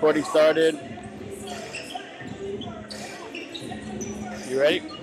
Recording started. You ready?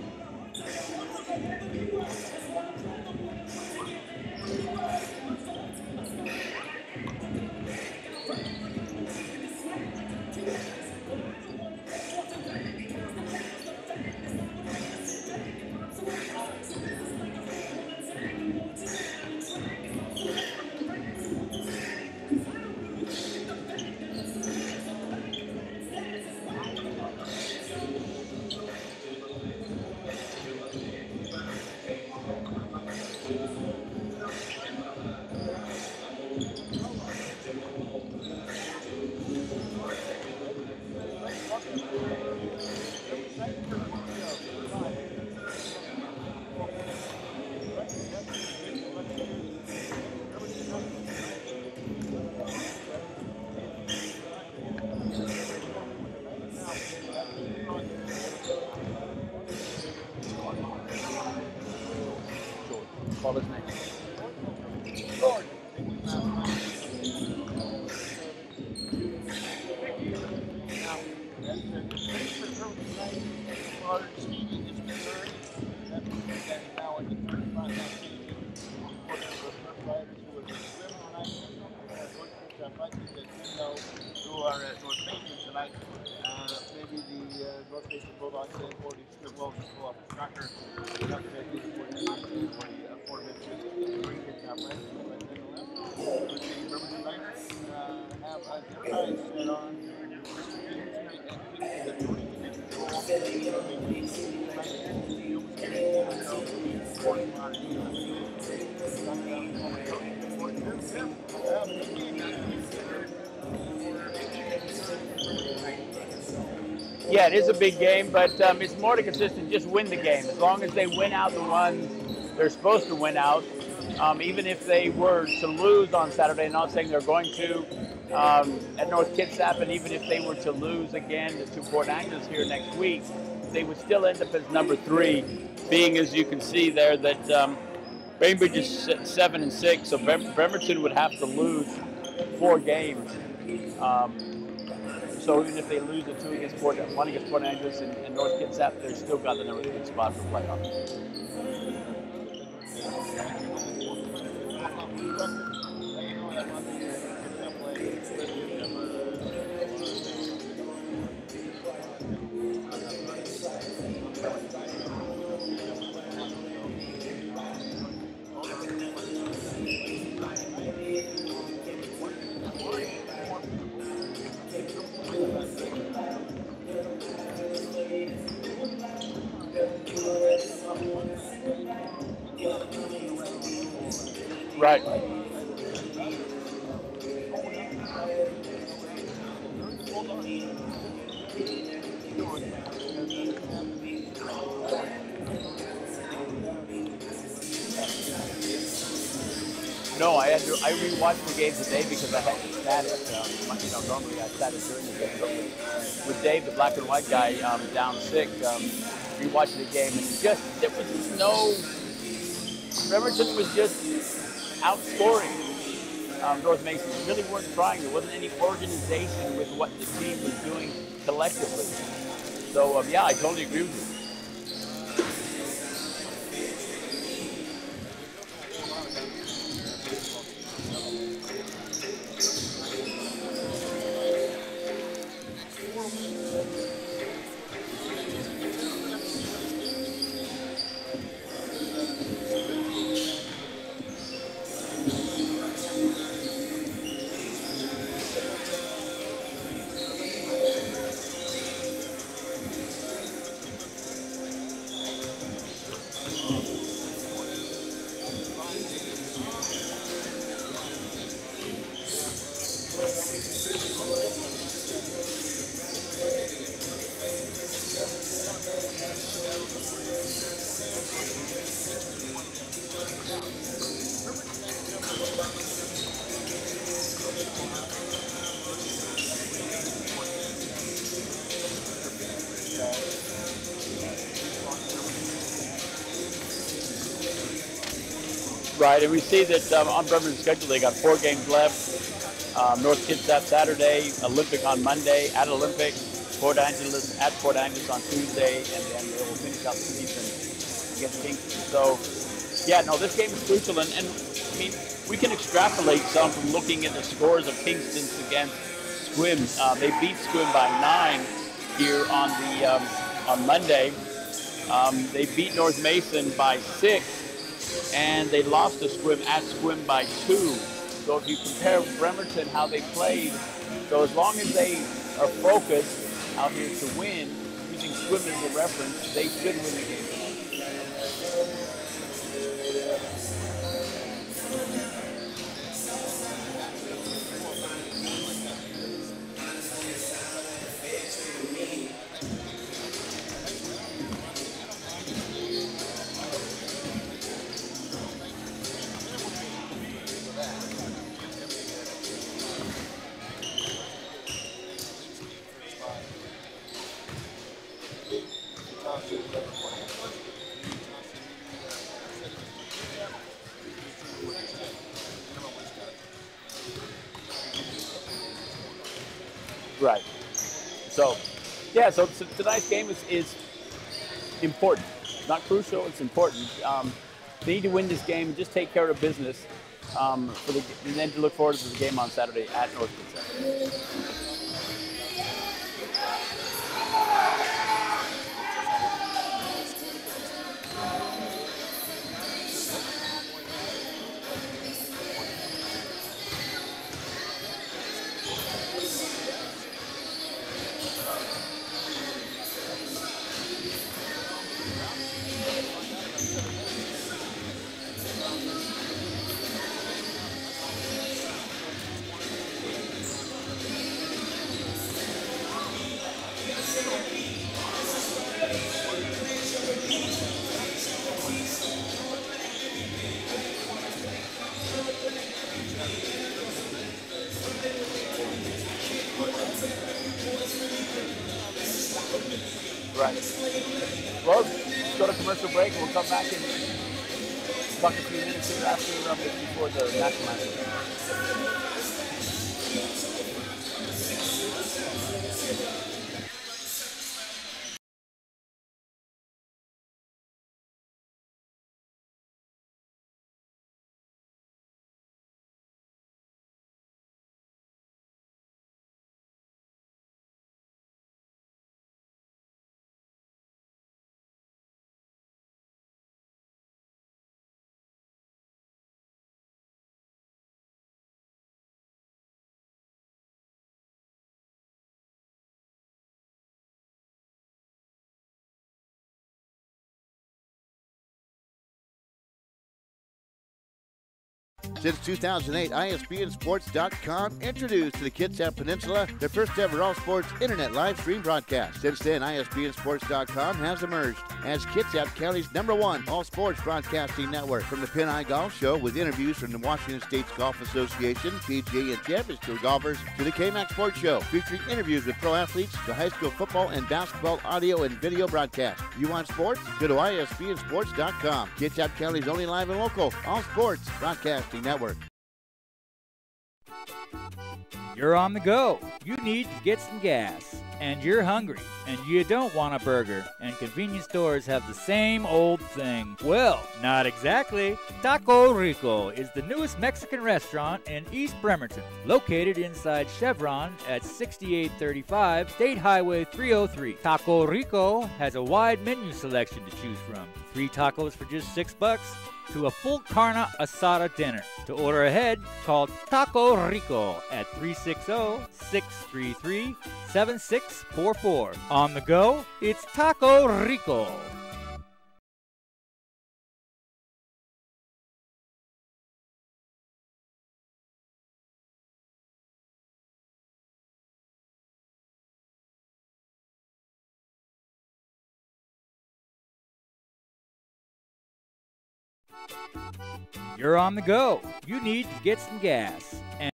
Yeah, it is a big game, but um, it's more to consistent. Just win the game. As long as they win out the ones they're supposed to win out, um, even if they were to lose on Saturday, not saying they're going to um, at North Kitsap, and even if they were to lose again to Port Angeles here next week, they would still end up as number three, being as you can see there that um, Bainbridge is seven and six, so Bremerton would have to lose four games. Um, so even if they lose the two against Port, one against Port Angeles and, and North Kitsap, they're still got the number three spot for playoff. White guy, um, down sick, um, rewatching the game, and just there was no. Bremerton was just outscoring um, North Mason. They really weren't trying. There wasn't any organization with what the team was doing collectively. So um, yeah, I totally agree with you. Right, and we see that um, on Bremerton's schedule, they got four games left. Um, North Kitsap Saturday, Olympic on Monday, at Olympic, Port Angeles at Port Angeles on Tuesday, and then they will finish out the season against Kingston. So, yeah, no, this game is crucial, and, and I mean, we can extrapolate some from looking at the scores of Kingston's against Sequim. Uh, they beat Sequim by nine here on the um, on Monday. Um, they beat North Mason by six, and they lost to Sequim at Sequim by two. So if you compare Bremerton, how they played, so as long as they are focused out here to win, using Sequim as a reference, they should win the game. So, yeah. So, tonight's game is, is important. Not crucial. It's important. Um, they need to win this game and just take care of business. Um, the, and then to look forward to the game on Saturday at North Kitsap. Since 2008, ISBNSports.com introduced to the Kitsap Peninsula their first ever all sports internet live stream broadcast. Since then, ISBNSports.com has emerged as Kitsap County's number one all sports broadcasting network. From the Pin Eye Golf Show with interviews from the Washington States Golf Association, PGA and Champions Tour golfers, to the KMAX Sports Show featuring interviews with pro athletes, to high school football and basketball audio and video broadcast. You want sports? Go to ISBNSports.com. Kitsap County's only live and local all sports broadcasting network. You're on the go. You need to get some gas. And you're hungry. And you don't want a burger. And convenience stores have the same old thing. Well, not exactly. Taco Rico is the newest Mexican restaurant in East Bremerton, located inside Chevron at 6835 State Highway 303. Taco Rico has a wide menu selection to choose from. Three tacos for just six bucks to a full carne asada dinner. To order ahead, call Taco Rico at 360-633-7644. On the go, it's Taco Rico. You're on the go. You need to get some gas. And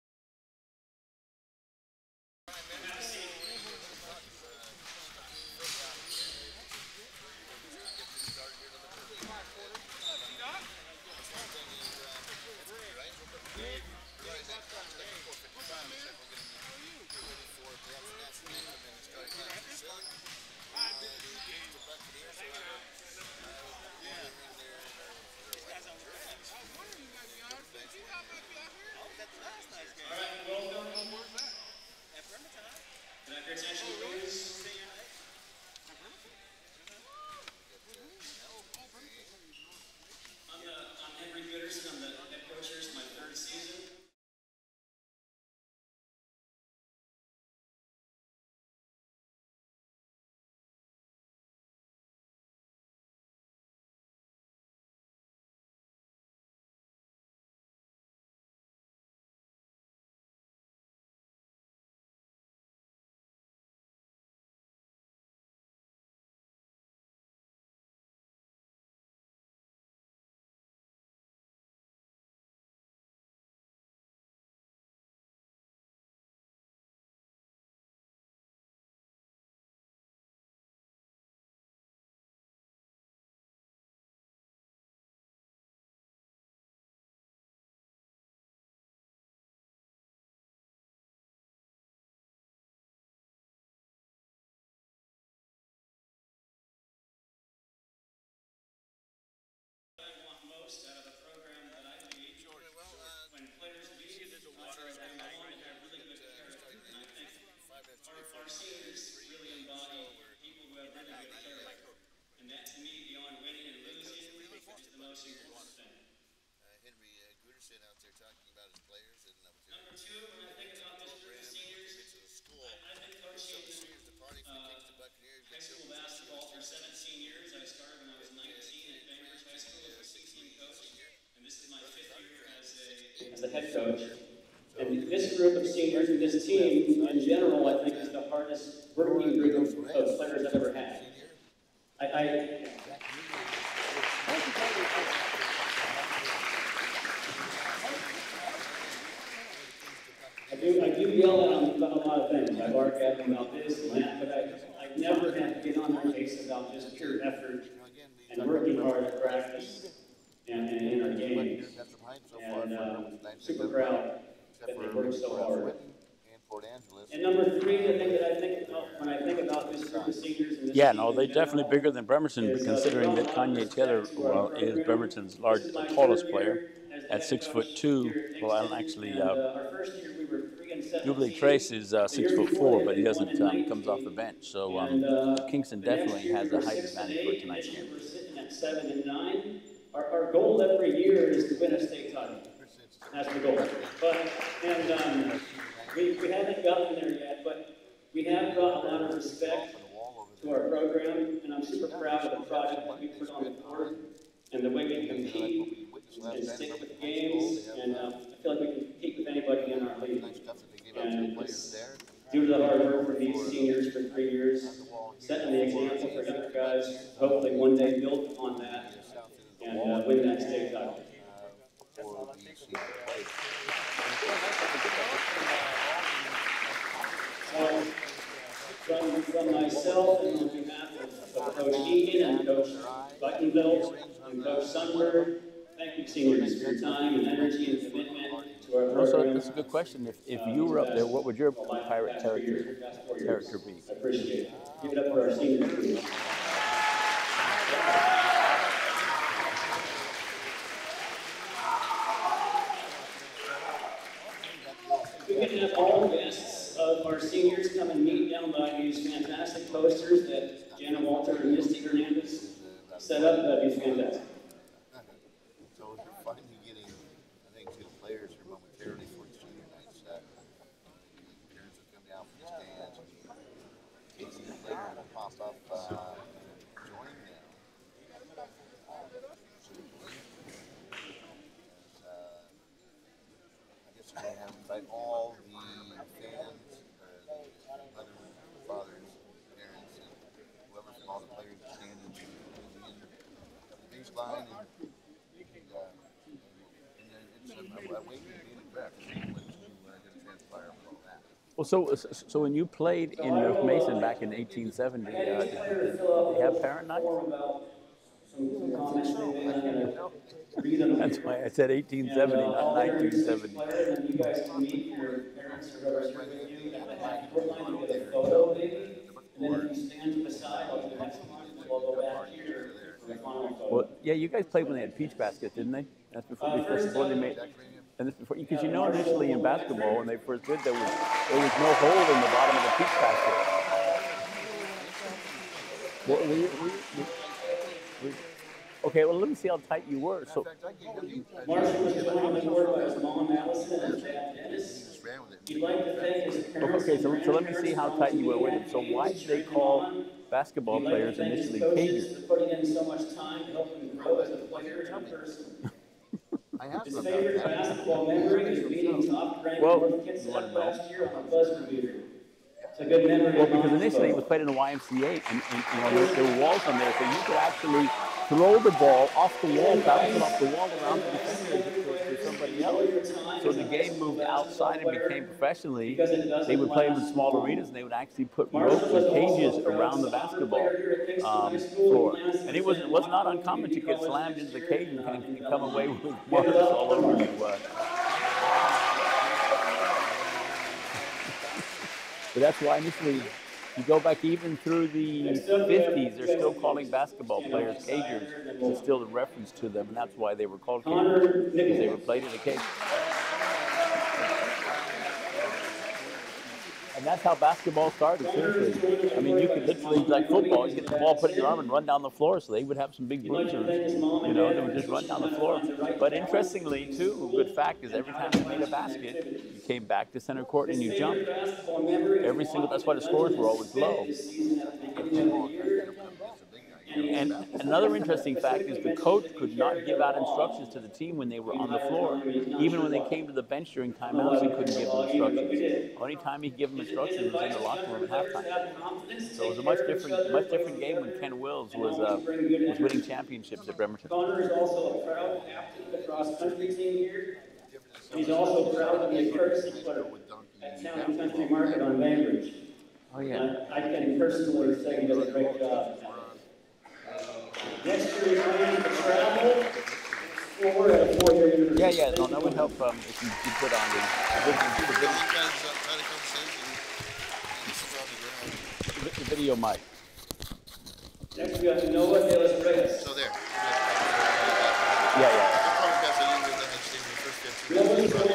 most out of the program that I lead. When players leave, I try to bring along and have really good character. And I think our, our seniors really embody people who have really good character. And that to me, beyond winning and losing, is the most important thing. Uh, Henry uh, Gooderson out there talking about his players and uh, with Number two, when I think about this group of seniors, to the school. I, I've been So coaching the seniors, the party for the Kingston Buccaneers. high school basketball for 17 years. I started when I was 19 at Bainbridge High School as a 16 coach, and this is my fifth year as a as the head coach. And this group of seniors and this team in general, I think, is the hardest working group of players I've ever had. I, I, I do, I do yell at them about a lot of things. I bark at them about this and that, but I, I never have to get on their case about just pure effort and working hard at practice and, and in our games. And, um, super proud that they worked so hard. And Port Angeles. And number three, the thing that I think about when I think about this group of seniors and this Yeah, no, they're definitely bigger than Bremerton, is, uh, considering that Kanye Taylor, well, is Bremerton's large, is tallest player. year as the At six foot two, well, I don't actually, and, uh, our first year we were Jubilee seventeen. Trace is uh, six foot four, but he doesn't won um, comes off the bench. So And, um, uh, Kingston definitely has we a height advantage for tonight's game. We're sitting at seven and nine. Our, our goal every year is to win a state title. That's the goal. But, and, um, we, we haven't gotten there yet, but we have got a lot of respect to our program, and I'm super proud of the project that we put on the board and the way we compete and stick with games, and, um, I feel like we can compete with anybody in our league. And due to the hard work for these seniors for three years, setting the example for younger guys, hopefully one day build upon that and, uh, win that state title. For the senior players. So, from, from myself and on behalf of of Coach Egan and Coach Buttonville and Coach Sunberg, thank you seniors for your time and energy and commitment to our Also, program. that's a good question. If, if you were up there, what would your pirate character character be? I appreciate it. Give it up for our seniors. Have all guests of our seniors come and meet down by these fantastic posters that Jana Walter and Misty Hernandez set up. That'd be fantastic. So if you're finally getting, I think, two players here momentarily for the senior night set. Parents will come down from the stands. Casey and Laker will pop up, uh, joining them. So, uh, I guess we're gonna have invite all the fans, uh, the mothers, fathers, parents, and whoever from all the players to stand in the, in the baseline and and, uh, and then it's a, a way to be in prep, what's uh, gonna transpire with all that. Well, so so when you played in North Mason back in 1870, uh, did, they have parent night? About some, some comments they made, I'm gonna read them. That's why I said 1870, not 1970. And you guys can meet your parents or whoever's here with you at the happy court line, you get a photo maybe. And then if you stand to the side, I'll do the next one, and we'll yeah, you guys played when they had peach baskets, didn't they? That's before, before, before they made. And because you know initially in basketball when they first did, there was there was no hole in the bottom of the peach basket. Well, we, we, we, okay, well let me see how tight you were. So, okay, so, so let me see how tight you were with the him. So why did they call basketball players initially Cajuns? for putting in so much time to help grow as a player and person. I asked His them favorite about that. basketball memory is beating top-ranked Well, North you Kitsap know? last year on a buzz computer. It's a good memory. Well, of because mine, initially it so- was played in the YMCA, and, and you know there, there were walls on there, so you could actually throw the ball off the wall, bounce it off the wall around the defender to, to somebody else. So the game moved outside and became professionally. They would play in small arenas, and they would actually put ropes and cages around the basketball um, floor. And it was it was not uncommon to get slammed into the cage and, come away with marks all over you. Uh, but that's why initially You go back even through the 50s, they're still calling basketball players Cagers. It's still a reference to them, and that's why they were called Cagers, because they were played in a cage. And that's how basketball started, seriously. I mean, you could literally, like football, you get the ball put it in your arm and run down the floor, so they would have some big bruisers, you know, they would just run down the floor. But interestingly, too, a good fact is every time you made a basket, you came back to center court and you jumped. Every single, that's why the scores were always low. And another interesting fact is the coach could not give out instructions to the team when they were on the floor. Even when they came to the bench during timeouts, he couldn't give them instructions. Only time he could give them instructions was in the locker room at halftime. So it was a much different, much different game when Ken Wills was uh, was winning championships at Bremerton. Connor is also a proud captain of the cross-country team here. He's also proud to be a courtesy player at Town and Country Market on Bainbridge. Oh yeah. Uh, I can personally say he does a great job. Next year, you're planning to travel, or at a four-year university. Yeah, yeah. No, that would help um, if you, you put on the, the, video- the, video- Guys, uh, try to come safe and this is on the ground. the video mic. Next, we got Noah De Los Reyes. So there. Yeah, yeah. Noah's born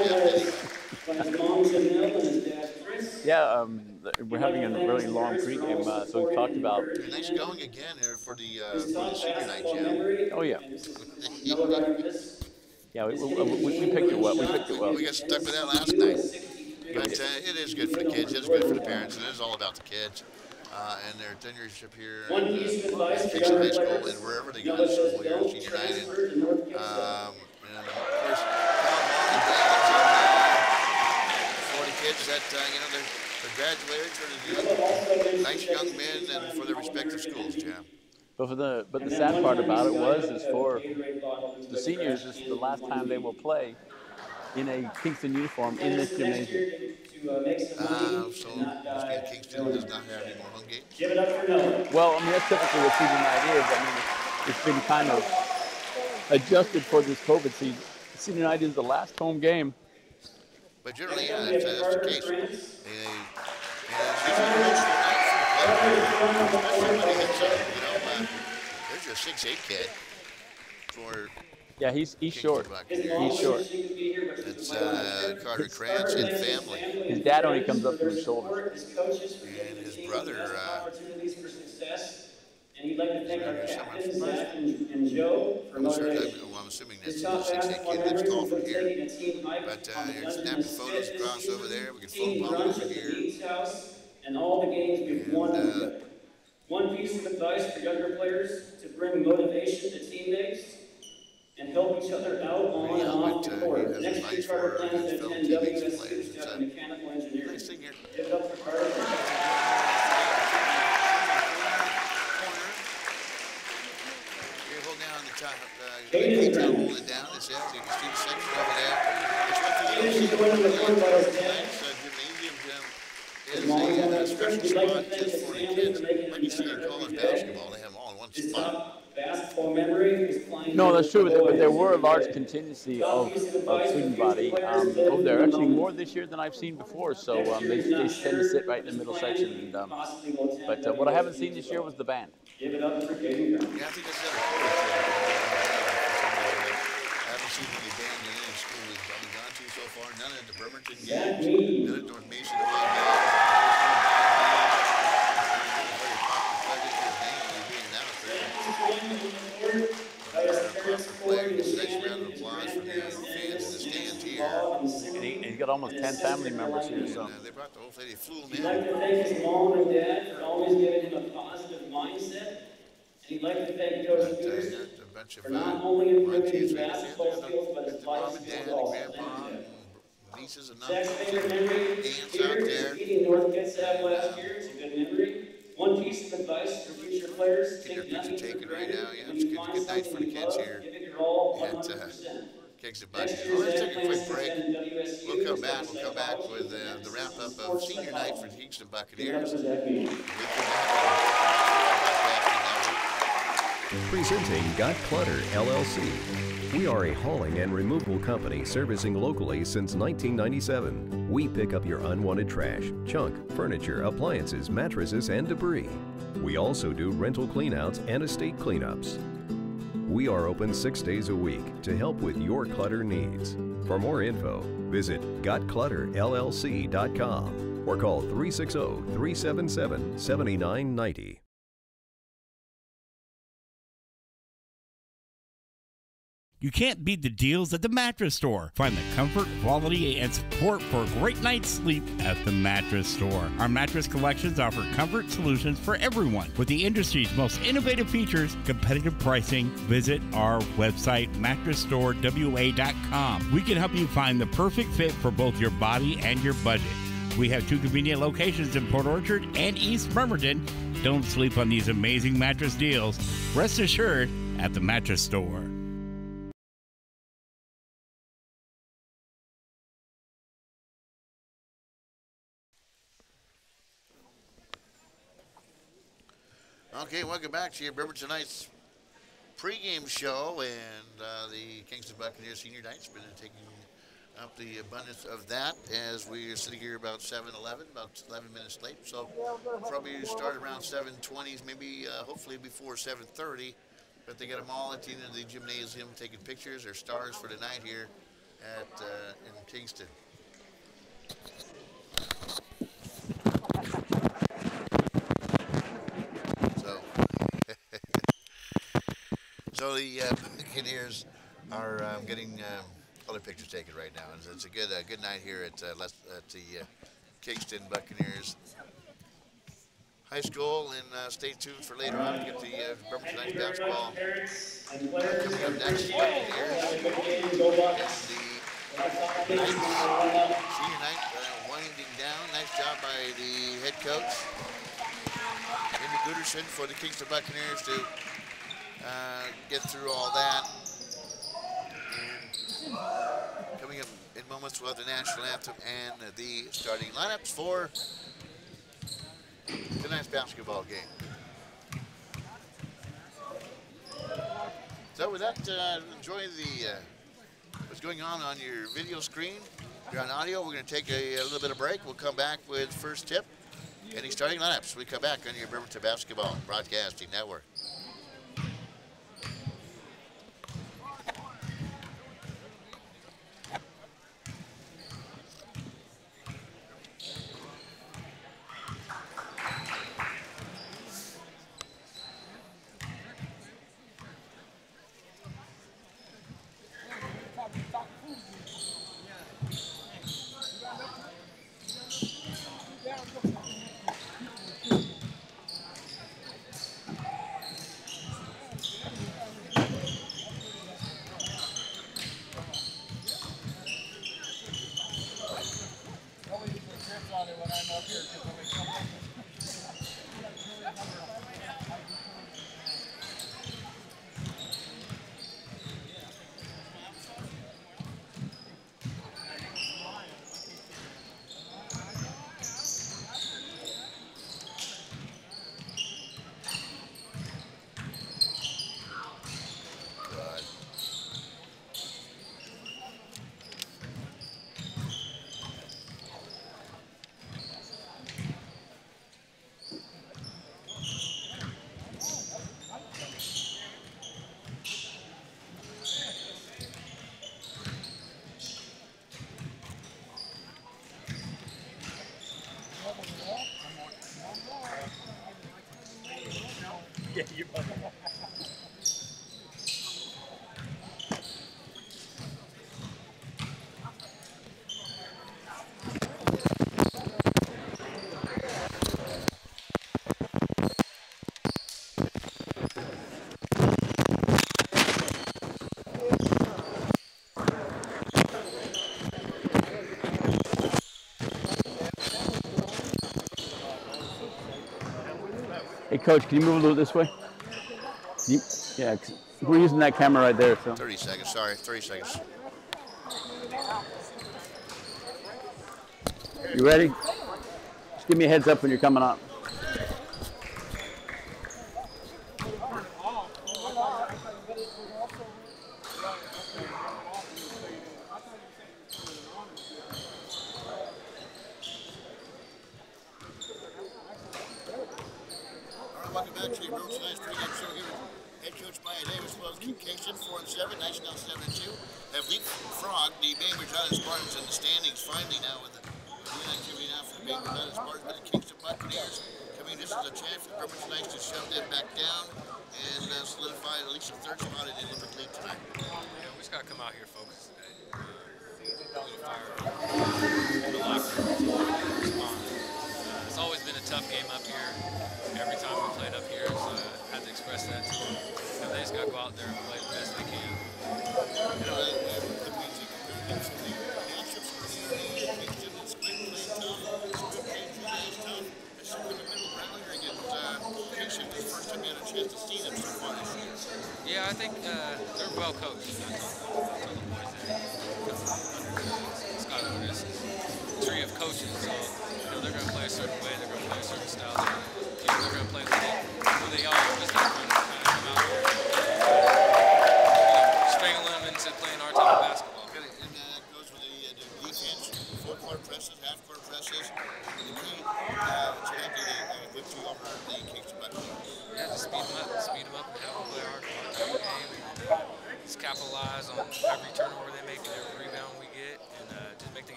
by his mom Janelle and his dad Chris. Yeah, um, th- we're having a really long pregame, uh, so we talked about. Nice going again here for the, uh, for the senior night, Jim. Oh yeah, And this is Noah got this. yeah. We, we, we, picked it well. We picked it well. We got stuck with that last night. But uh, it is good for the kids, it is good for the parents, it is all about the kids. Uh, and their tenureship here One at uh, High School and wherever they go to school here, don't senior night. And, transfer to North Gibson. um, and of course, how mom and dad's and, uh, for the kids that, uh, you know, they're, they're for the nice young men and for their respective schools, Jim. But for the but the sad part about it was is for the seniors, this is the last time they will play in a Kingston uniform in this gymnasium. Uh, make Uh, so, and not must be die. in Kingston does not have any more home games. Give it up for Noah. Well, I mean that's typically what senior night is. I mean it's, it's been kind of adjusted for this COVID season. Senior night is the last home game. But generally, yeah, that's, uh, that's the case. They, they, and it's usually a emotional night for the players. Especially when they hit you know, uh, there's a six eight kid for Yeah, he's he's short. He's short. wishes she could be here, but she's It's uh. Carter Krantz and family. His dad only comes up to his shoulder. His And his brother, uh, opportunities for success. And he'd like to thank our captains, Zach and and Joe, for I'm, sure. I'm, well, I'm assuming that's top a six eight basketball kid that's tall from here. taking a team hike But uh, the Dungeness snapping photos across over there. We can phone brunch over at the here. House, and all the games we've won uh. One piece of advice for younger players to bring motivation to teammates and help each other out on and off the but, uh, court. Next Carter for plans his to fellow attend teammates and WSU players. It's Step a Mechanical Engineering. Nice thing here. Give it up for Carter. Here, hold down the top. Uh, Hayden keep Brown. hold it down. It's there. You can see the section over there. It's what the Hayden little going to the court by his dad. Nice, gymnasium gym His is mom a, got special trip. We'd like to spot just for the family kids. for making Like you see in him college basketball, they have all in one spot. basketball memory was. No, that's true, but, the but there were a large contingency of, of student body um, over there. Actually, more this year than I've seen before. So um, they, they tend to sit right in the middle section. And, um, Possibly will attend but uh, what I haven't seen this year was the band. Give it up for Hayden Brown. Yeah, I think that's the other cool thing. I haven't seen any band in any school we've gone gone to so far. None at the Bremerton Jack games. Mead. None at North Mason away games. Very popular pleasure to his name and being announced there. By his parents' support, he was Nice standing round of his applause from the grandparents' fans in the stands here. ball and And, singing. he, and he's got almost 10 family members here. So uh, they brought the whole thing. They flew He'd like to thank his mom and dad for always giving him a positive mindset. And he'd like to thank Coach But, uh, Peterson there's a bunch of, for uh, not only improving his basketball skills, but his life skills also. And Thank grandpa you. and nieces and Zach's uncles. favorite memory Aunts here out is there. beating North Kitsap last year. It's a good memory. One piece of advice for future players, Get your take nothing picture for taken right granted. now, yeah, When it's you good- find good night for something the you kids love, here Give it your all, at, uh, 100%. Kicks the butt. Next Well, year, let's Zach take a quick plans to break. attend WSU. We'll come as back. a We'll come back psychology with uh, and the wrap up of sports senior night for psychology. the Kingston Give it up Buccaneers. for Zach Mead. We'll come back and- back to Neville. Presenting Got Clutter LLC. We are a hauling and removal company servicing locally since 1997. We pick up your unwanted trash, junk, furniture, appliances, mattresses, and debris. We also do rental cleanouts and estate cleanups. We are open six days a week to help with your clutter needs. For more info, visit gotclutterllc.com or call 360 377 7990. You can't beat the deals at the mattress store. Find the comfort, quality, and support for a great night's sleep at the mattress store. Our mattress collections offer comfort solutions for everyone with the industry's most innovative features, competitive pricing. Visit our website, mattressstorewa.com. We can help you find the perfect fit for both your body and your budget. We have two convenient locations in Port Orchard and East Bremerton. Don't sleep on these amazing mattress deals. Rest assured at the mattress store. Okay, welcome back to your Bremerton tonight's pregame show, and uh, the Kingston Buccaneers Senior Knights been taking up the abundance of that as we are sitting here about 7:11, about 11 minutes late. So probably start around 7:20s, maybe uh, hopefully before 7:30. But they got them all at the end of the gymnasium taking pictures or stars for tonight here at uh, in Kingston. So, so the uh, Buccaneers are um, getting um, all their pictures taken right now, and it's a good uh, good night here at uh, at the uh, Kingston Buccaneers High School, and uh, stay tuned for later on to get the uh, Bremerton Knights basketball And coming up next. And the Knights, senior night uh, winding down. Nice job by the head coach, Andy Gooderson, for the Kingston Buccaneers to uh, get through all that. Coming up in moments, we'll have the national anthem and the starting lineups for tonight's basketball game. So with that, uh, enjoy the uh, what's going on on your video screen. If you're on audio, we're going to take a, a little bit of break. We'll come back with first tip the starting lineups. We come back on your Bremerton Basketball Broadcasting Network. Hey, coach, can you move a little this way? You- yeah, we're using that camera right there. So 30 seconds, sorry, 30 seconds. you ready? Just give me a heads up when you're coming up.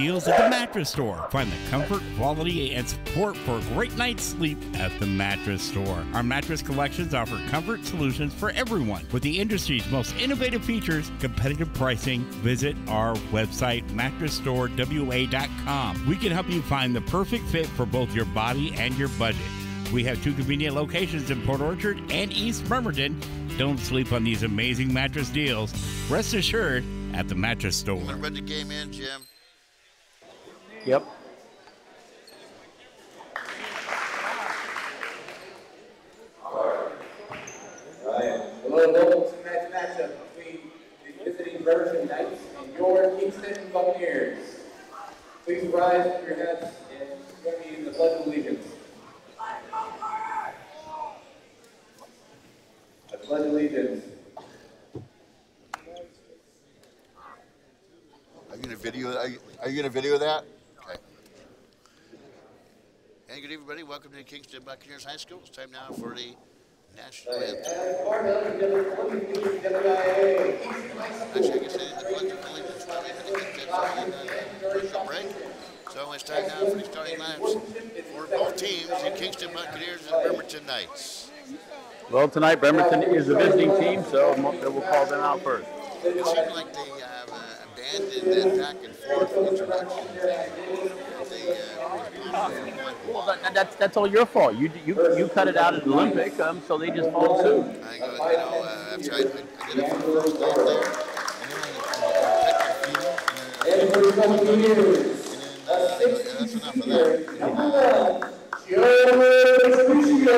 Deals at the mattress store. Find the comfort, quality, and support for a great night's sleep at the mattress store. Our mattress collections offer comfort solutions for everyone with the industry's most innovative features, competitive pricing. Visit our website, mattressstorewa.com. We can help you find the perfect fit for both your body and your budget. We have two convenient locations in Port Orchard and East Bremerton. Don't sleep on these amazing mattress deals. Rest assured at the mattress store. To read the game in, Jim. Yep. Right. Hello, welcome to tonight's matchup between the visiting Bremerton Knights and your Kingston Buccaneers. Please rise with your heads and join me the Pledge of Allegiance. I Are you to video? Are you, are you going to video that? Okay. And good evening, everybody. Welcome to Kingston Buccaneers High School. It's time now for the national anthem. as part of the WIA Kingston High Actually, I School. guess I did the pledge of allegiance while we had to get that in the commercial break. So it's time now for the starting lineups for both teams, the Kingston Buccaneers and Bremerton Knights. Well, tonight Bremerton is the visiting team, so mo- we'll call them out first. It seemed like they have uh, abandoned that back and forth introduction thing. They uh, responded from one Well, that, that's that's all your fault. You you you cut it out at Olympic, um, so they just followed suit. I go, you know, uh, after I, I did it for the first time there, and then I touched the field, and And for the Buccaneers, then uh, that's enough of that. number one, Joe Vespuccio.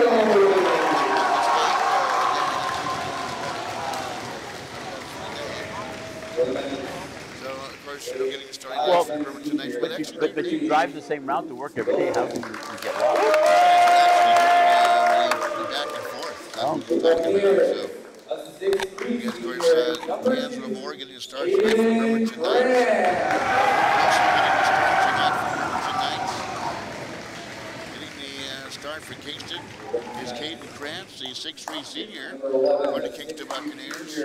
So, of course, you know, getting Well, line for Bremerton Knights, but you, but, but you drive the same route to work every day. How can you, you get lost? uh, back and forth. I'm back and forth, so. A six You got, of course, uh, D'Angelo Moore getting a start tonight for Bremerton Knights. Also getting the start tonight for Bremerton Knights. Getting the uh, start for Kingston is Caden Krantz, the 6'3 senior for the Kingston Buccaneers.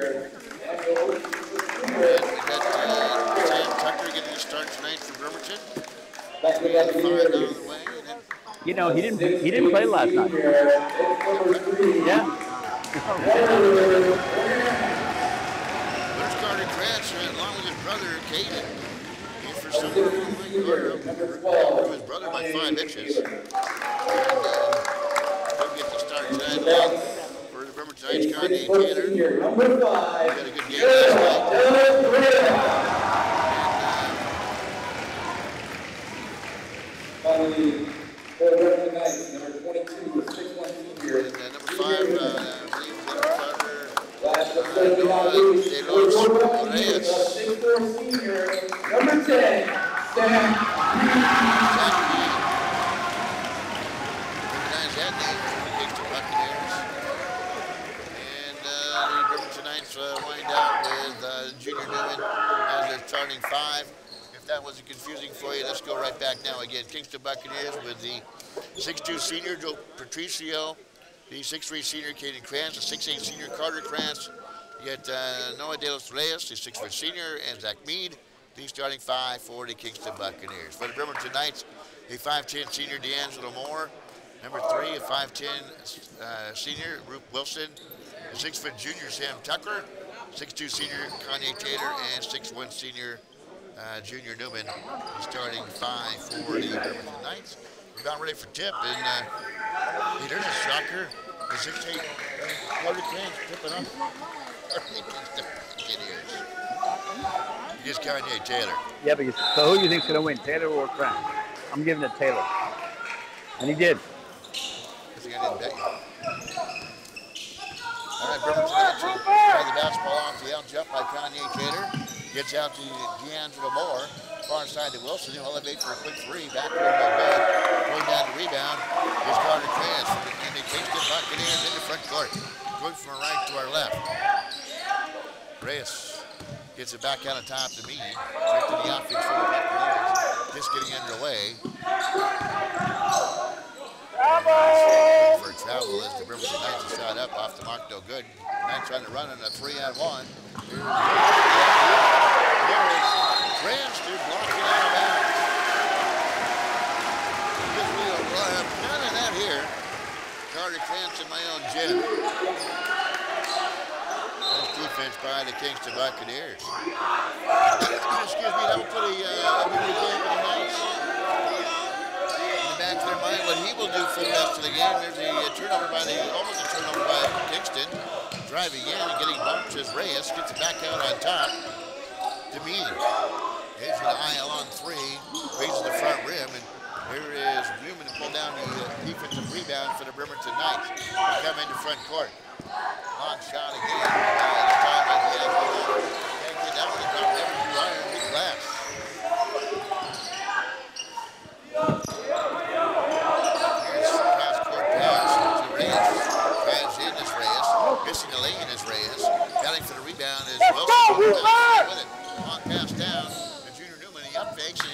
Got uh, Sam Tucker getting a start tonight for Bremerton. You know, he didn't he didn't play last night. Yeah. Uh, along with his brother, Caden. He, for some reason, his brother by five inches. And uh, he'll get the start tonight Number five, had a good game last night. And, uh, Finally, Colorado number And uh, number five, uh, uh, Noah De Los Reyes. Senior, number 10, Sam. Sam. Recognize. Five. If that wasn't confusing for you, let's go right back now again. Kingston Buccaneers with the 6'2 senior Joe Patricio, the 6'3 senior Caden Krantz, the 6'8 senior Carter Krantz. You get uh, Noah De Los Reyes, the 6'4 senior, and Zach Mead, the starting five for the Kingston Buccaneers. For the Bremerton Knights, a 5'10 senior D'Angelo Moore, number three, a 5'10 uh, senior Ruth Wilson, a 6' junior Sam Tucker, 6'2 senior Kanye Taylor, and 6'1 senior uh, Junior Newman, starting five for the Bremerton Knights. We're about ready for tip, and uh, hey, there's a shocker. The 6'8 Carter Krantz tipping up. for the Kingston Buccaneers. Against Kanye Taylor. Yeah, because so who do you think's gonna win, Taylor or Crown? I'm giving it Taylor, and he did. I think I didn't bet you. All right, will try the basketball off the out jump by Kanye Taylor. Gets out to D'Angelo Moore. Far side to Wilson. He'll elevate for a quick three. Back no good. Going down the rebound is Carter Krantz. And the Kingston Buccaneers in the front court. Going from our right to our left. Reyes gets it back out on top to me. Right to the offense for the Buccaneers. Just getting underway. For travel as the Bremerton Knights are shot up off the mark, no good. Knights trying to run on a three on one. There is Cranston blocking out of bounds. Gives me a run. None of that here. Carter Krantz in my own gym. Defense by the Kingston Buccaneers. Excuse me, that will put a, uh, a memory game for the Knights in the back of their mind what he will do for the rest of the game. There's a, turnover by the, almost a turnover by Kingston. Driving in and getting bumped as Reyes gets it back out on top to me. Here's an aisle on three, raises the front rim, and here is Newman to pull down the uh, defensive rebound for the Bremerton Knights. They come into front court. Long shot again. This by D'Angelo. Can't get that one. It got never through iron, big glass. Here's cross court pass to Reyes. Drives in is Reyes. Missing a lane is Reyes. Battling for the rebound is Wilson. Wilson with it. Long pass down to Junior Newman. He up the.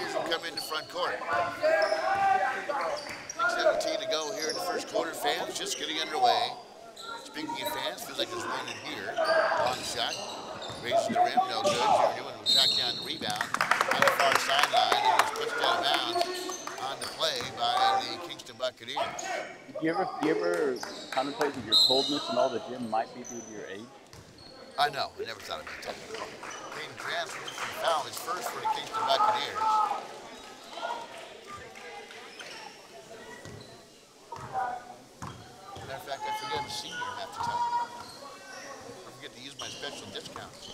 It's to into front court. 6.17 to go here in the first quarter. Fans just getting underway. Speaking of fans, feels like one in here. Long shot. Raises the rim, no good. Junior will track down the rebound on the far sideline and is pushed out of bounds on the play by the Kingston Buccaneers. You ever, you ever contemplate that your coldness and all the gym might be due to your age? I know, I never thought about that. Krantz with the foul is first for the Kingston Buccaneers. Matter of fact, I forget I'm a senior half the time. I forget to use my special discounts.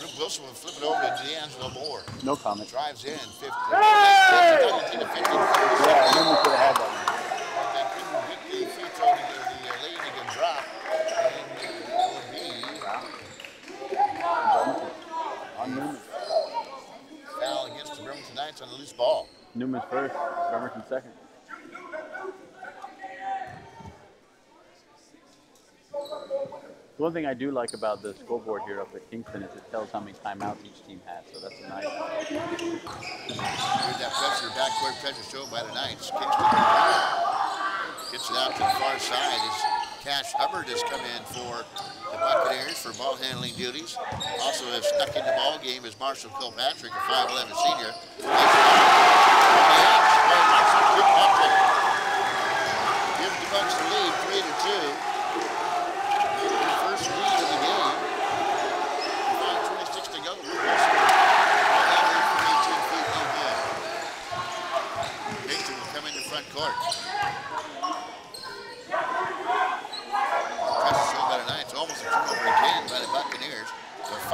Luke Wilson will flip it over to D'Angelo Moore. No comment. Drives in, 50. Hey! That's- that's- that's- Yeah, Newman could have had that one. They couldn't get the free throw to get the uh, lead to get dropped. And it would be On foul against the Bremerton Knights on the loose ball. Newman's first, Bremerton second. The one thing I do like about the scoreboard here up at Kingston is it tells how many timeouts each team has, so that's a nice. Here's that pressure, backcourt pressure shown by the Knights. Kingston gets it out to the far side as Cash Hubbard has come in for the Buccaneers for ball handling duties. Also has stuck in the ball game is Marshall Kilpatrick, a 5'11 senior. Gives the Bucks the lead, three to two. First lead of the game. 5.26 to go. Luke Wilson from 18 feet, no good. Kingston will come into front court. Pressure shown by the Knights. Almost a turnover again by the Buccaneers.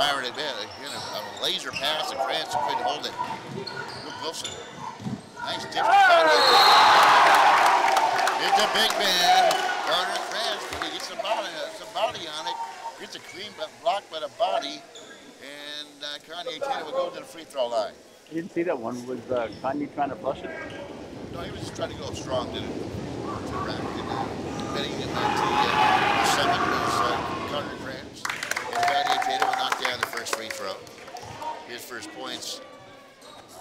Fired it in. Again, a, laser pass and couldn't hold it. Luke Wilson. Nice dip. It's a big man. Garner but he gets some body, some body on it. Gets a clean but block by the body. And uh, Kanye Taylor will go to the free throw line. I didn't see that one. Was uh, Kanye trying to flush it? No, he was just trying to go up strong, didn't he? To rack it. Uh, betting it back to uh, seven was uh. And Taylor will knock down the first free throw. His first points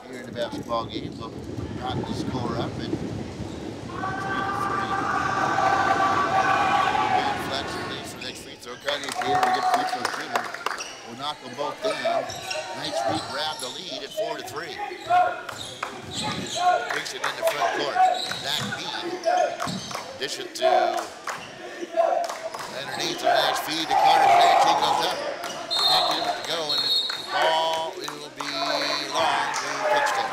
here in the basketball game will knock the score up at three to three. Fletcher leads for the next free throw. Kanye Taylor will get free throw shooter. Will knock them both down. Knights grab the lead at four to three. Takes it in the front court. Zach Bean. Dish it to underneath the nice feed to Carter. He goes up. Can't get it to go, and the ball it will be long to Kingston.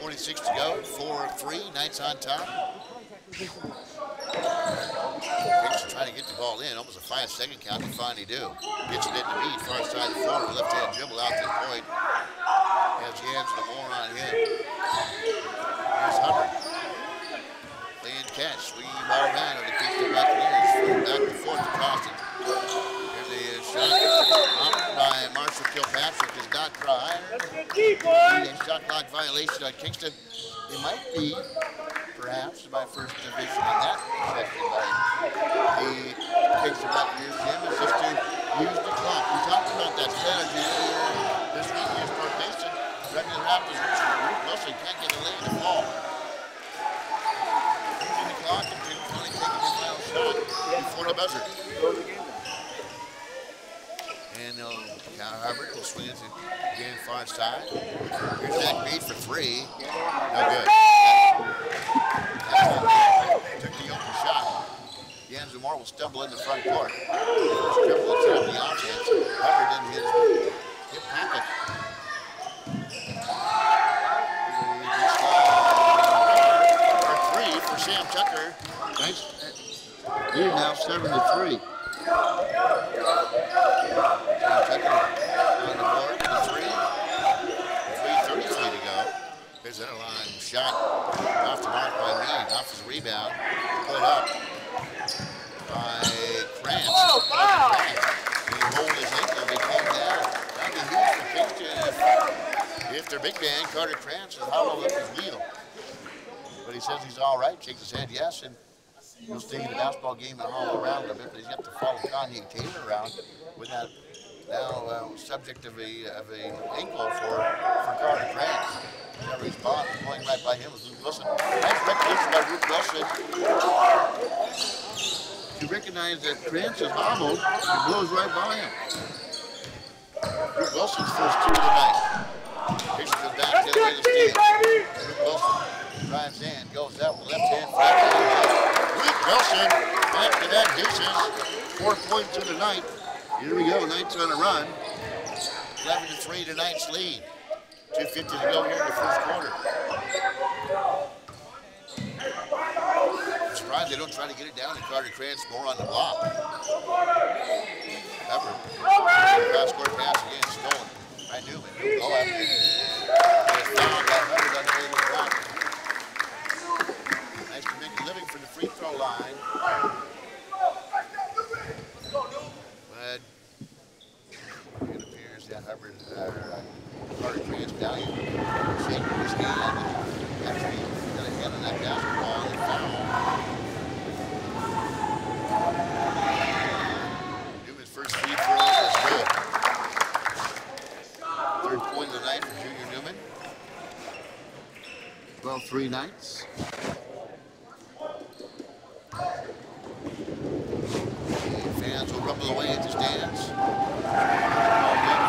4.46 to go. 4-3. Knights on top. Kingston trying to get the ball in. Almost a five-second count. They finally do. Gets it in the beat. Far side of the floor. Left-hand dribble out to the point. Has Jans and more on him. Here's Hubbard. Playing catch. Swinging ball around. And it keeps the Buccaneers from back and forth to Boston. Here's a shot. Up by Marshall Kilpatrick. Is not dry. A shot clock violation on Kingston. It might be perhaps my first division on that section by the Kingston Buccaneers. Jim is just to use the clock. We talked about that strategy earlier this week against North Mason. Brendan Rapids, Wilson can't get a lay in the ball. Using the clock and finally taking his final shot before the buzzer. And uh, Cal Hubbard will swing it to again far side. Here's Zach Mead for three. No good. Took the open shot. Jans Moore will stumble in the front court. First that's on the offense. Hubbard in his hip pocket. Sam Tucker. Nice. Lead now seven to three. on the board for three. 3.33 to go. Here's an line shot off the mark by Mead. Off his rebound. Put up by Krantz. Oh, wow. He rolled his ankle. They came down. That'd be huge if, if their big man, Carter Krantz, is hollow up his wheel. But he says he's all right. Shakes his head yes. And he'll stay in the basketball game and haul around a bit, but he's got to follow Kanye Taylor around with that now uh, subject of a of a ankle for for Carter Krantz. Never respond. Going right by him was Luke Wilson. Nice recognition by Luke Wilson. To recognize that Krantz is hobbled, he blows right by him. Luke Wilson's first two of the night. Here's the back to the way the stand. Luke Wilson drives in, goes out with left hand flat. Luke Wilson back to that deuces. Four points of the night. Here we go. Knights on a run. 11 to 3 to Knights lead. 2.50 to go here in the first quarter. I'm surprised they don't try to get it down to Carter Krantz more on the block. Pepper. Cross court pass again, stolen by Newman. Go after it. Fouled by Hubbard on the block. For the free throw line. But it appears that Hubbard, uh, Krantz down shaking his hand. Actually, got a hand on that basketball and foul. First free throw good. Third point of the night for Junior Newman. 12-3 Knights. The fans will rumble away at the stands.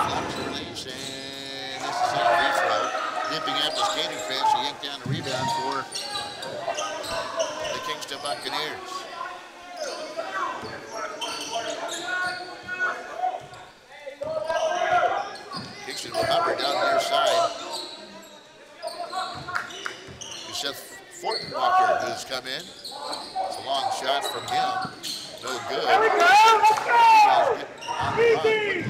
Flex release, and this is a free throw. Nipping at the skating cramps, he yanked down the rebound for the Kingston Buccaneers. Kingston will hover down the near side. Seth Fortenbacher has come in. It's a long shot from him. Good. There we go. Let's go. Easy!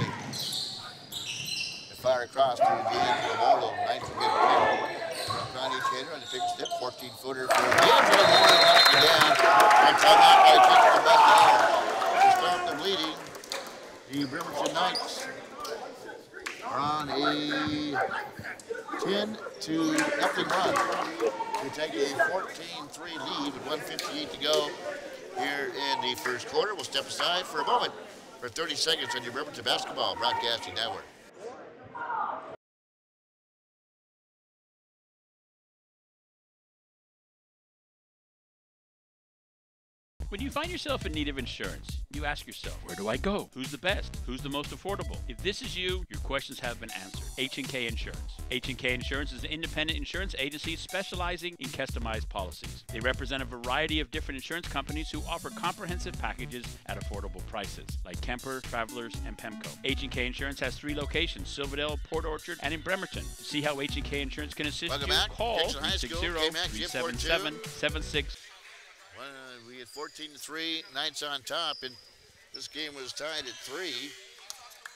The fire across to D'Angelo Molo. Ninth will get a kick. From Connie on the big step, 14 footer for D'Angelo Molo. Knocked it down. And timeout by Kingston Buccaneers. To stop the bleeding, the Bremerton Knights are on a 10 to nothing run to take a 14-3 lead with 158 to go here in the first quarter. We'll step aside for a moment for 30 seconds on your Bremerton Basketball Broadcasting Network. When you find yourself in need of insurance, you ask yourself, where do I go? Who's the best? Who's the most affordable? If this is you, your questions have been answered. H&K Insurance. H&K Insurance is an independent insurance agency specializing in customized policies. They represent a variety of different insurance companies who offer comprehensive packages at affordable prices, like Kemper, Travelers, and Pemco. H&K Insurance has three locations, Silverdale, Port Orchard, and in Bremerton. To see how H&K Insurance can assist Welcome you, back. call 660-377-76 we had 14 to 3, Knights on top, and this game was tied at 3.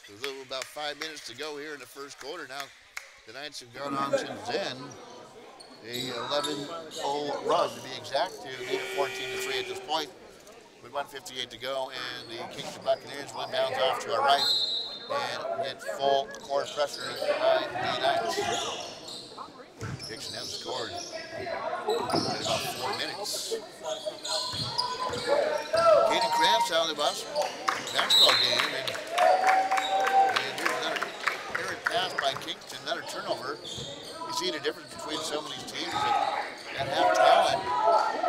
There's little about five minutes to go here in the first quarter. Now, the Knights have gone on since then a 11-0 run to be exact to lead 14 to 3 at this point with 158 to go and the Kingston Buccaneers will bounce off to our right and get full course pressure by the Knights. Dixon hasn't scored in about four minutes. Caden Krantz out of the bus. Basketball game. And, and here's another errant pass by Kingston, another turnover. You see the difference between of these teams that, that have talent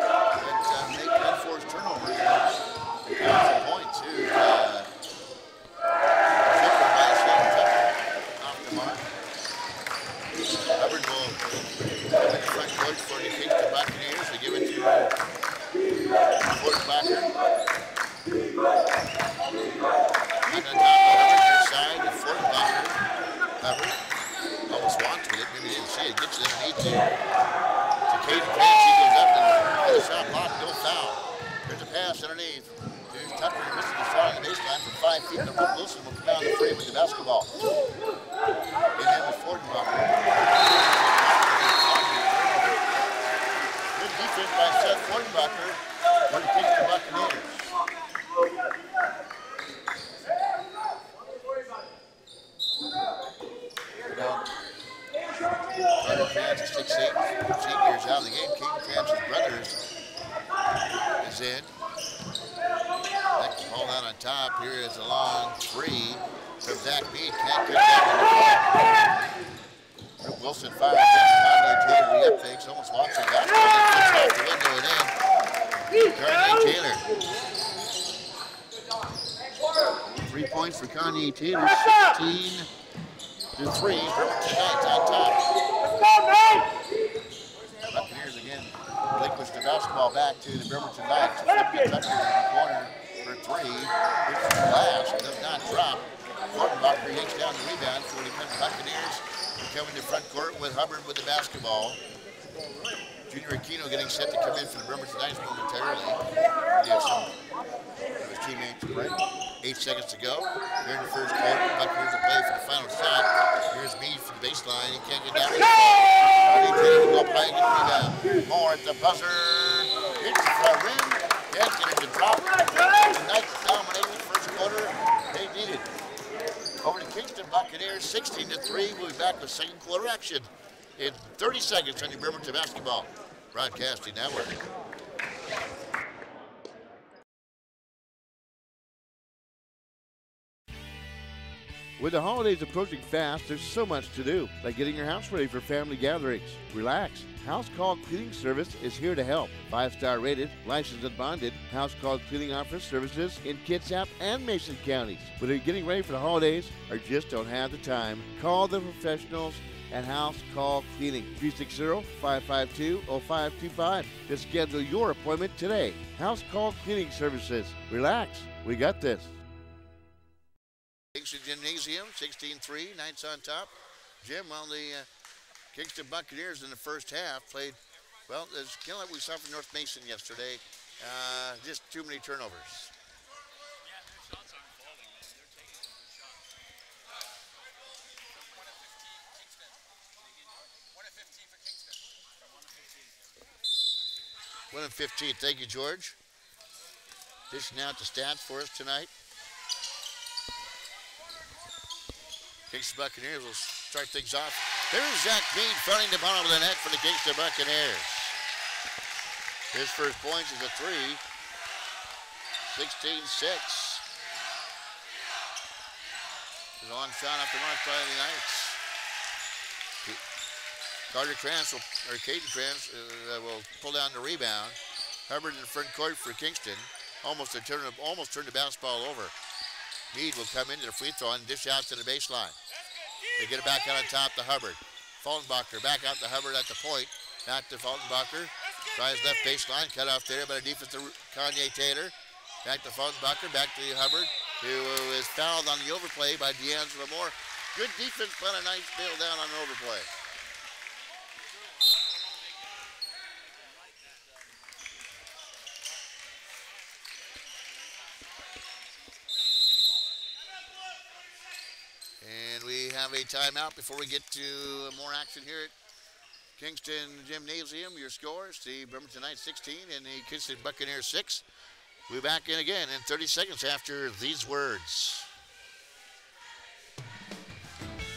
in 30 seconds on your Bremerton Basketball Broadcasting Network. With the holidays approaching fast, there's so much to do, like getting your house ready for family gatherings. Relax. House Call Cleaning Service is here to help. Five star rated, licensed and bonded, House Call Cleaning offers services in Kitsap and Mason counties. Whether you're getting ready for the holidays or just don't have the time, call the professionals at House Call Cleaning 360-552-0525 to schedule your appointment today. House Call Cleaning Services. Relax. We got this. Kingston Gymnasium, 16-3, Knights on top. Jim, well, the uh, Kingston Buccaneers in the first half played, well, it's kind of like we saw from North Mason yesterday. Uh, just too many turnovers. One and 15. Thank you, George. Dishing out the stats for us tonight. Kingston Buccaneers will start things off. There's Zach Mead fronting the bottom of the net for the Kingston Buccaneers. His first points is a three. 16-6. a long shot off the mark by the Knights. Carter Krantz will, or Caden Krantz uh, will pull down the rebound. Hubbard in the front court for Kingston. Almost a turn, almost turned the basketball over. Mead will come into the free throw and dish out to the baseline. They get it back out on top to Hubbard. Fortenbacher back out to Hubbard at the point. Not to Fortenbacher. Tries left baseline, cut off there by the defense of Kanye Taylor. Back to Fortenbacher, back to Hubbard, who is fouled on the overplay by D'Angelo Moore. Good defense, but a nice bail down on an overplay. And we have a timeout before we get to more action here at Kingston Gymnasium. Your scores, the Bremerton Knights 16 and the Kingston Buccaneers 6. We'll be back in again in 30 seconds after these words.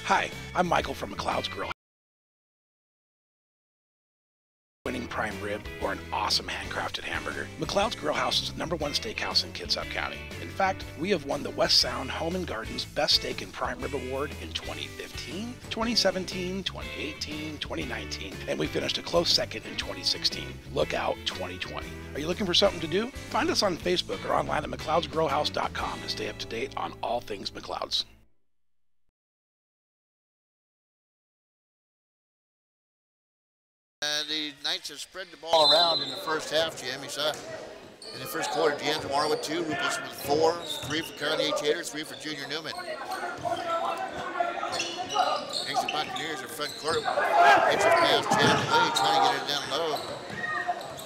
Hi, I'm Michael from McLeod's Grill. Prime rib or an awesome handcrafted hamburger, McLeod's Grill House is the number one steakhouse in Kitsap County. In fact, we have won the West Sound Home and Gardens Best Steak and Prime Rib Award in 2015, 2017, 2018, 2019, and we finished a close second in 2016. Look out 2020. Are you looking for something to do? Find us on Facebook or online at McLeod'sGrillhouse.com to stay up to date on all things McLeod's. The Knights have spread the ball around in the first half, Jim. In the first quarter, D'Angelo Moore with two, Rufus with four, three for Kanye Taylor, three for Junior Newman. Thanks Kingston Buccaneers in front court. Pitches pass, jammed away, trying to get it down low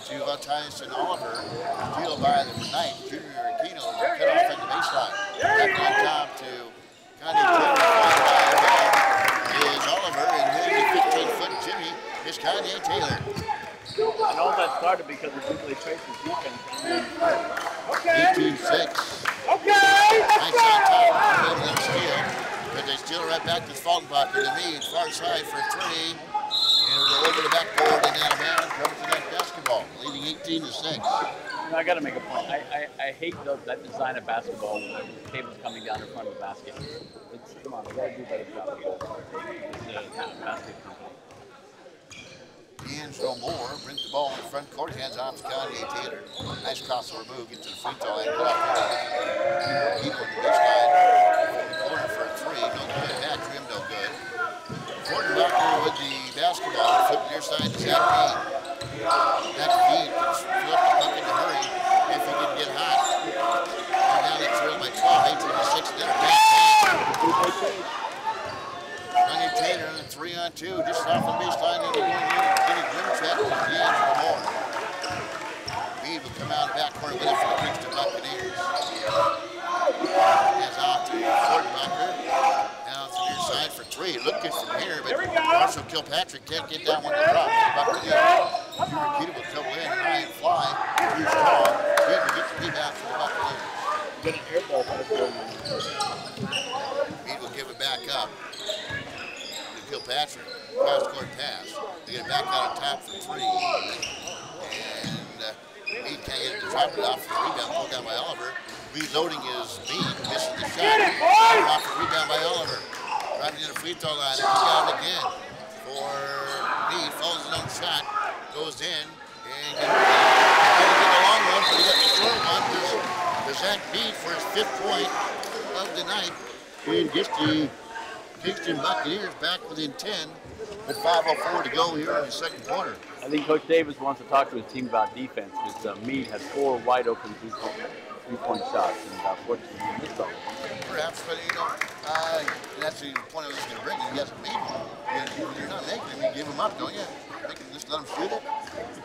to Matthias and Oliver. Deal by the Knight, Junior Aquino, cut off at the baseline. Back on top to Taylor, followed by is Oliver, and then the 15-foot Jimmy is Kanye Taylor. And all that started because of Dupley Trace's defense. 18-6. Okay, Nice on top, of them steal. But they steal right back to Fortenbacher to me, far side for three. And it'll go over the backboard and out of bounds. Comes to that basketball, leading 18 to 6. You know, I got to make a point. I, I, I hate those, that design of basketball with the cables coming down in front of the basket. It's, come on, we got to do better job here. It's a basket company. D'Angelo Moore brings the ball in the front court, hands off to Kanye Taylor. Nice crossover move, gets to the free throw line. Put off there. Keep on the baseline. Corner for a three. No good. Back rim, no good. Fortenbacher with the basketball. Flip near side to Zach Mead. Zach Mead can flip the puck in a hurry if he can get hot. And down the trail by 12, 18 to 6. Then a back pass. Kanye Taylor on a three on two, just off the baseline and will come out back corner with it for the off to Fortenbacher. Now to the near side for three. Looking from here, but Marshall Kilpatrick can't get that one to drop. Buccaneers. Keita will come in, high and fly. Huge call. Good to get the rebound for the Buccaneers. Get an air ball by the Mead will give it back up. To Kilpatrick. Cross court pass. They get it back out on top for three. And uh, Mead can't get it to drop it off for the rebound. Pulled down by Oliver. Reloading is Mead. Missing the shot. Dropped Off the rebound by Oliver. Driving in the free throw line. And he got it again for Mead. Follows his own shot. Goes in. And gets get the long one, but he got the short one. There's, there's Zach Mead for his fifth point of the night. And gets the Kingston Buccaneers back within 10 with 5.04 to go here in the second quarter. I think Coach Davis wants to talk to his team about defense because uh, Mead had four wide open three-point shots, and uh, fortunately he missed all. Perhaps, but you know, uh, that's the point I was going to bring. He hasn't made one. You- You're not. You give him up, don't you? Make him just let him shoot it.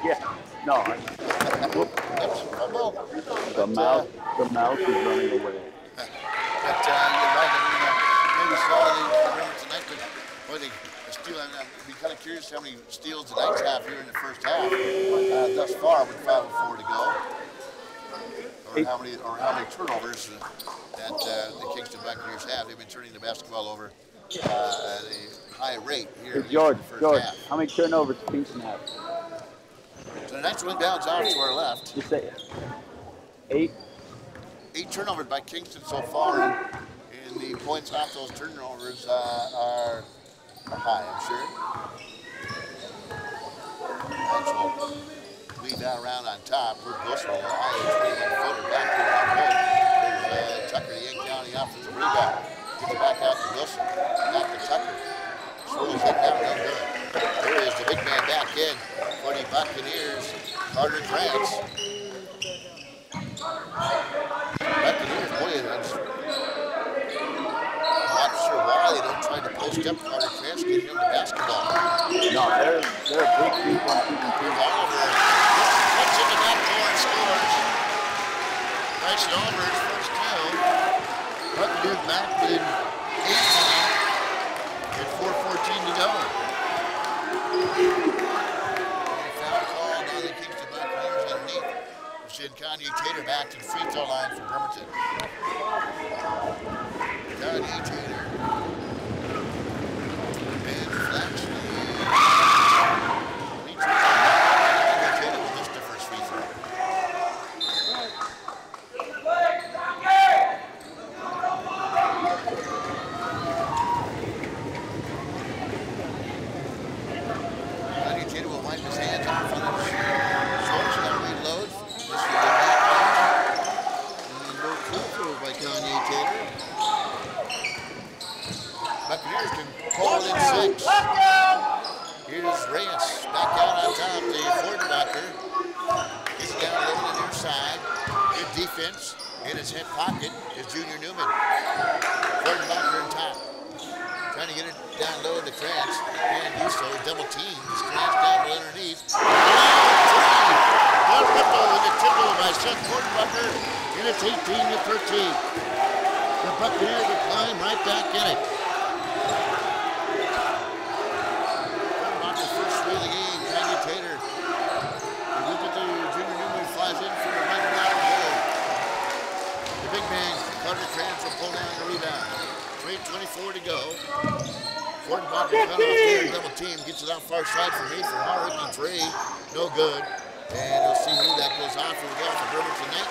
Yeah, no, I, That's fumble. the mouth, the mouth is running away. But uh, you're right. I mean, uh, maybe saw the rim tonight, but boy, they, they still. I mean, kind of curious how many steals the Knights have here in the first half uh, thus far with 5:04 to go, or how many or how many turnovers that uh, the Kingston Buccaneers have. They've been turning the basketball over uh, at a high rate here at Hey, George, in the first George, half. how many turnovers does Kingston have? So the Knights went down off to our left. Just say eight. Eight turnovers by Kingston so far, and, the points off those turnovers uh, are, high, I'm sure. Will weave that around on top. 21 footer back uh, Tucker, the Yale County offensive rebound. Gets it back out to Bushel. Back to Tucker. Swirls it down, no good. There is the big man back in for the Buccaneers. Carter Krantz. Buccaneers, boy, I'm just not sure why they don't try to post Carter Krantz, get him the basketball. No, they're they're big people on keeping team. Oliver cuts into that door and scores. Bryson Oliver's first kill. Buccaneers back within eight now. And 4.14 to go. Foul called on the Buccaneers underneath. We Kanye Taylor back to the free throw line for Bremerton. Kanye Taylor. Ah! Out. The Fortenbacher gets down low on the near side. Good defense. In his hip pocket is Junior Newman. Fortenbacher on top. Trying to get it down low to Krantz. And do so. Double team. Krantz down low underneath. One ripple with a triple by Seth Fortenbacher. And it's 18 to 13. The Buccaneers will climb right back in it. Fortenbacher's first three of the game. Kanye Taylor. You look at the Junior Newman flies in for the right around goal. The big Krantz will pull down the rebound. 3.24 to go. Fortenbacher cut off there, double team, gets it out far side for me for Harwick and three. No good. And we'll see who that goes off for the goal for Bremerton tonight.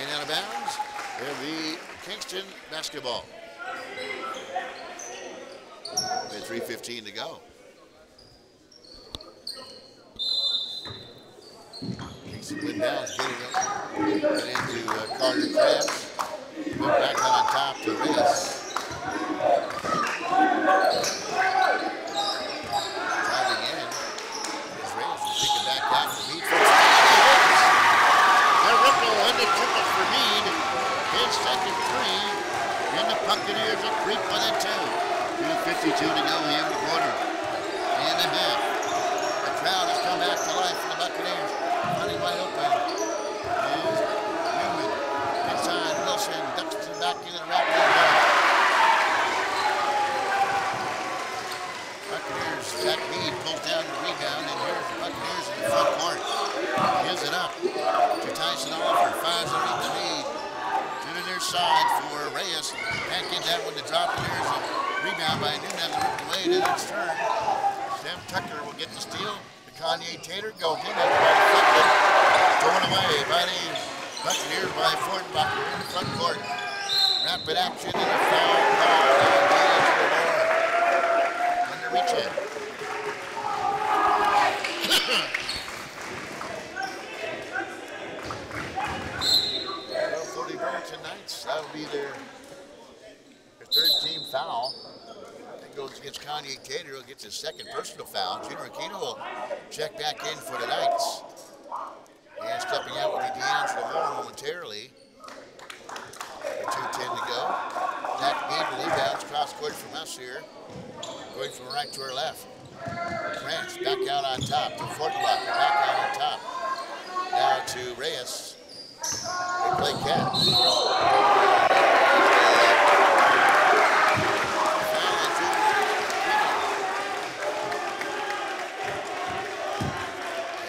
And out of bounds, it'll be Kingston basketball. With 3.15 to go. Kingston Lindell's getting it right into uh, Carter Krantz. Move back on top to this. Driving in. As Reyes will pick it back out for Mead. The ripple and the triple for Mead. His second three. And the Buccaneers will creep within two. 2.52 to go here in the quarter. And a half. The crowd has come back to life for the Buccaneers. Running wide open. Is Newman. Inside Wilson. Back and wrapped it up. Buccaneers, Zach Mead pulls down the rebound, and here's the Buccaneers in the front court. Gives it up to Tyson Oliver, fires it into Mead. To the near side for Reyes. Back in that one to drop, and there's a rebound by Nunez, ripped away, and it's turn. Sam Tucker will get the steal. The Kanye Taylor goes in, deflected. Thrown away by the Buccaneers by Fortenbacher in the front court. Rapid action and a foul call on the edge of the reach in. Well, for the Bremerton Knights, that'll be their, their third team foul. That goes against Kanye Taylor, who gets his second personal foul. Junior Aquino will check back in for the Knights. And stepping out will be D'Angelo Moore momentarily. 2.10 to go. Zach Mandel inbounds cross court from us here. Going from right to her left. France back out on top to Fortlock, back out on top. Now to Reyes. They play catch.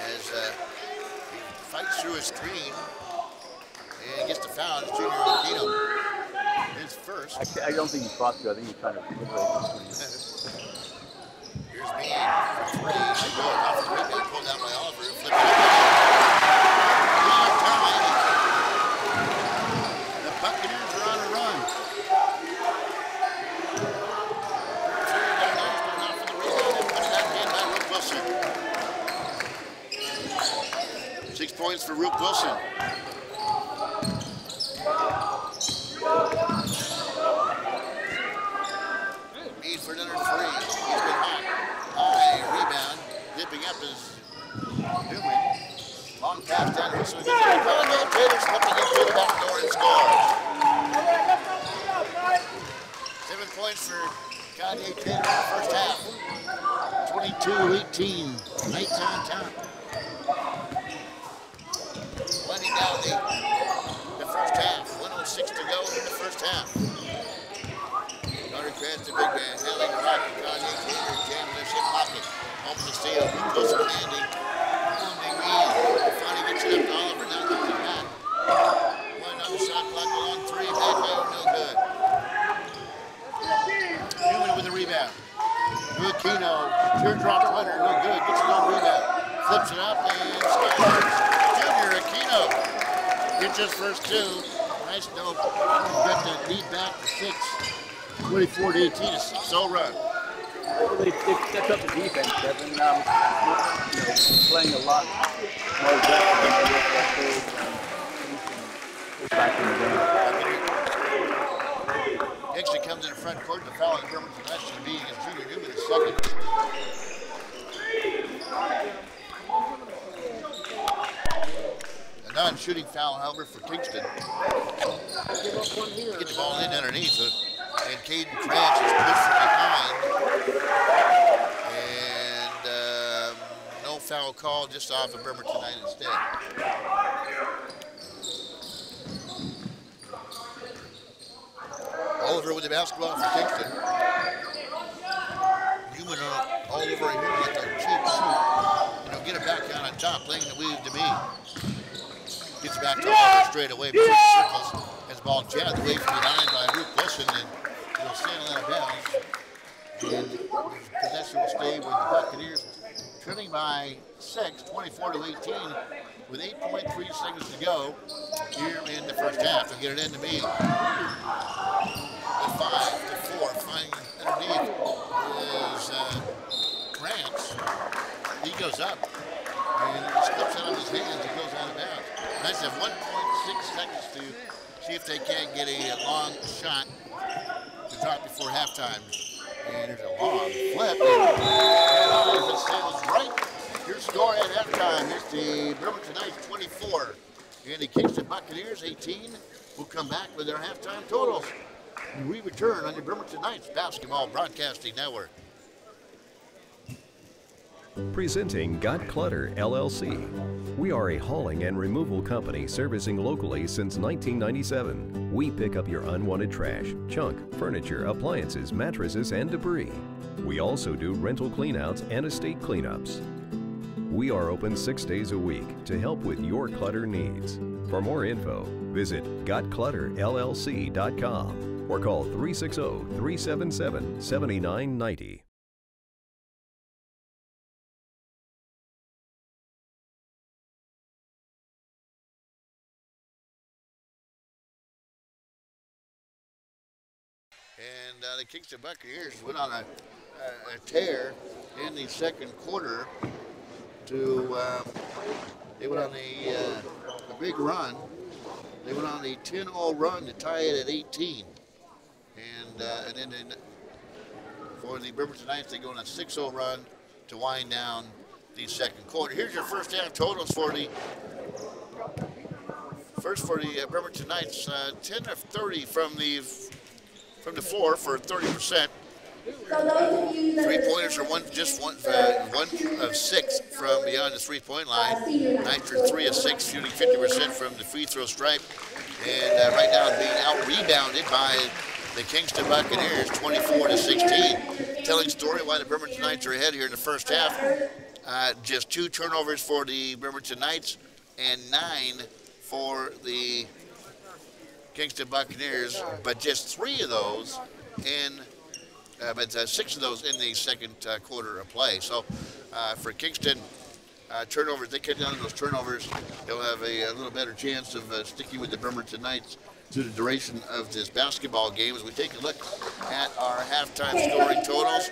As uh, he fights through his screen, and gets the foul. It's Junior Aquino. His first. I, I don't think he fought through. I think he's trying to liberate Here's for three. Off the rebound, pulled down by Oliver. Flip it up. The Buccaneers are on a run. Terry down going off for the rebound and put it out again by Rook Wilson. Six points for Rook Wilson. Mead for another three. He's been hot. High rebound. He gets it. Colorado Taylor slipping into the back door and scores. Seven points for Kanye Taylor in the first half. 22-18. Knights on. Winding down the, the first half. 106 to go in the first half. Carter Krantz, the big man, handling the rock. Kanye Taylor jamming his hip Open the steal. To landing. Pounding Reed. Finally gets it up to Oliver. Now gets it back. One on the shot clock. Along three. Back by no good. Newman with the rebound. Aquino. Teardrop runner. No good. Gets his own rebound. Flips it up and scores. Junior Aquino gets his first two. Nice dope. Got the lead back to six. 24 to 18, a 6-0 run. They, they've stepped up the defense, Kevin. Um, you know, playing a lot more aggressive than they were last year. Back in the game. Dixon comes in the front court. The foul on West should be against Junior Newman, the second. A non-shooting foul, however, for Kingston. Get the ball in underneath. And Caden Krantz is pushed from behind. And um, no foul call, just off of Bremerton Knight instead. Oliver with the basketball for Kingston. Newman all, all over here like a cheap suit. You know, get it back on top, playing the weave to me. Gets back to Oliver straight away between the circles. Has the ball jammed away from behind by Luke Wilson and will sail out of bounds. And possession will stay with the Buccaneers, trailing by six, 24 to 18, with 8.3 seconds to go here in the first half. And get it into me. With five to four, flying underneath is uh, Krantz. He goes up and slips out of his hands and goes out of bounds. Nice to have 1.6 seconds to see if they can't get a long shot drop before halftime. And there's a long flip. And it sails right. Your score at halftime is the Bremerton Knights 24 and the Kingston Buccaneers 18. We'll come back with their halftime totals. We return on the Bremerton Knights Basketball Broadcasting Network. Presenting Got Clutter LLC. We are a hauling and removal company servicing locally since 1997. We pick up your unwanted trash, junk, furniture, appliances, mattresses, and debris. We also do rental cleanouts and estate cleanups. We are open six days a week to help with your clutter needs. For more info, visit gotclutterllc.com or call 360 377 7990. And uh, the Kingston Buccaneers went on a, a, a tear in the second quarter to, um, they went on a, uh, a big run. They went on a 10-0 run to tie it at 18. And, uh, and then for the Bremerton Knights, they go on a 6-0 run to wind down the second quarter. Here's your first half totals for the first for the uh, Bremerton Knights. Uh, 10 of 30 from the from the floor for 30 percent. Three pointers are one, just one, uh, one of six from beyond the three-point line. Are three of six, shooting 50% from the free throw stripe, and uh, right now being out rebounded by the Kingston Buccaneers, 24 to 16. Telling story why the Bremerton Knights are ahead here in the first half. Uh, just two turnovers for the Bremerton Knights, and nine for the Kingston Buccaneers, but just three of those in, uh, but uh, six of those in the second uh, quarter of play. So uh, for Kingston, uh, turnovers, they cut down those turnovers, they'll have a, a little better chance of uh, sticking with the Bremerton Knights through the duration of this basketball game. As we take a look at our halftime scoring totals,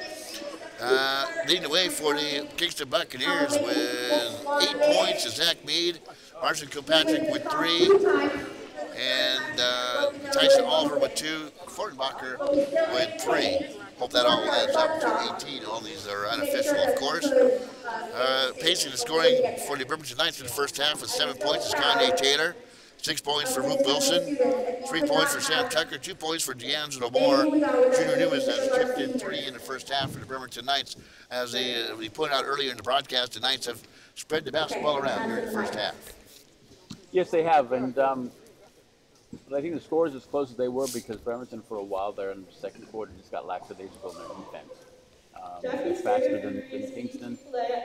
uh, leading the way for the Kingston Buccaneers with eight points is Zach Mead, Marshall Kilpatrick with three, and uh, Tyson Oliver with two, Fortenbacher with three. Hope that all adds up to 18. All these are unofficial, of course. Uh, pacing the scoring for the Bremerton Knights in the first half with seven points is Kanye Taylor. Six points for Roop Wilson, three points for Sam Tucker, two points for D'Angelo Moore. Junior Newman has chipped in three in the first half for the Bremerton Knights. As they, uh, we pointed out earlier in the broadcast, the Knights have spread the basketball around during the first half. Yes, they have, and um, but I think the score is as close as they were because Bremerton for a while there in the second quarter just got lackadaisical in their defense. Um, it's faster than, than Kingston.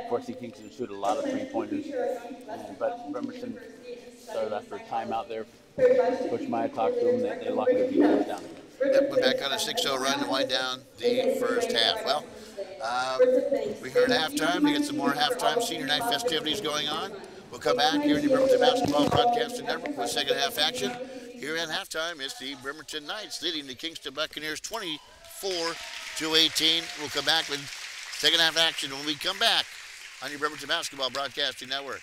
Forcing Kingston to shoot a lot of three pointers, and, but Bremerton started after a timeout there. Coach Maya talked to them. They, they locked their defense down. Yep, we're back on a 6-0 run to wind down the first half. Well, um, we heard halftime. We get some more halftime senior night festivities going on. We'll come back here in the Bremerton Basketball Broadcasting Network with second half action. Here at halftime it's the Bremerton Knights leading the Kingston Buccaneers 24 to 18. We'll come back with second half action when we come back on your Bremerton Basketball Broadcasting Network.